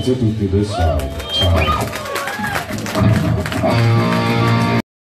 I didn't do this side.